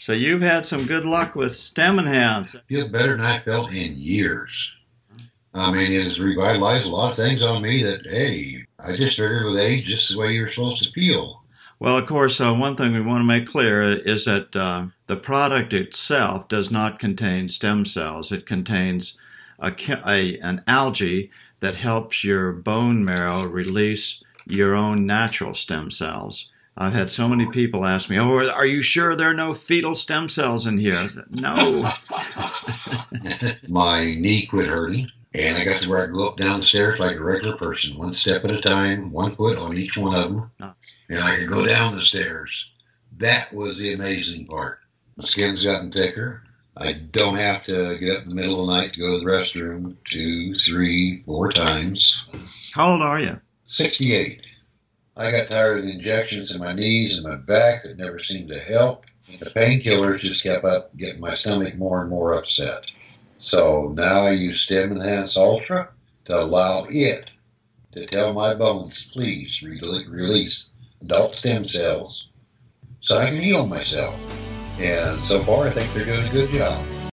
So you've had some good luck with stem enhance. Feel better than I felt in years. I mean, it has revitalized a lot of things on me that, hey, I just figured with age, just the way you're supposed to feel. Well, of course, uh, one thing we want to make clear is that uh, the product itself does not contain stem cells. It contains a, a, an algae that helps your bone marrow release your own natural stem cells. I've had so many people ask me, "Oh, are you sure there are no fetal stem cells in here?" No. My knee quit hurting, and I got to where I go up down the stairs like a regular person, one step at a time, one foot on each one of them, oh. Ah. and I could go down the stairs. That was the amazing part. My skin's gotten thicker. I don't have to get up in the middle of the night to go to the restroom two, three, four times. How old are you? 68. I got tired of the injections in my knees and my back that never seemed to help. The painkillers just kept up getting my stomach more and more upset. So now I use Stem Enhance Ultra to allow it to tell my bones, please release adult stem cells so I can heal myself. And so far, I think they're doing a good job.